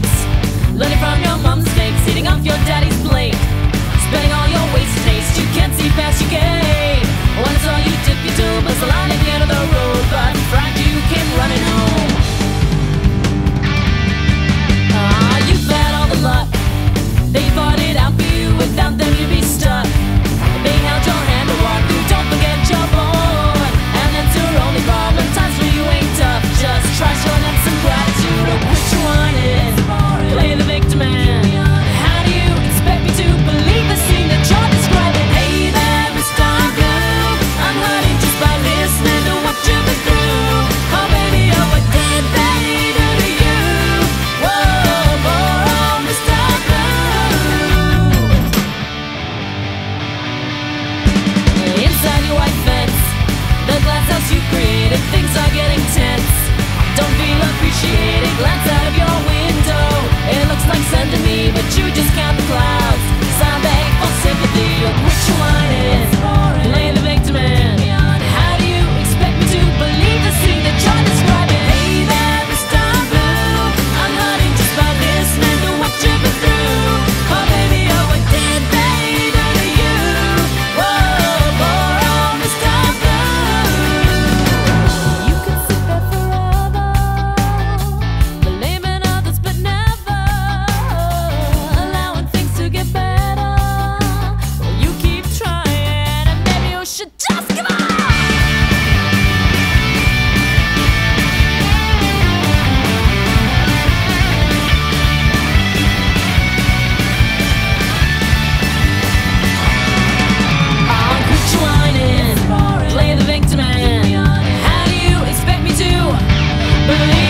breaks. Learning from your mom's mistakes, eating off your daddy. Things are getting tense. Don't feel appreciated, glance believe.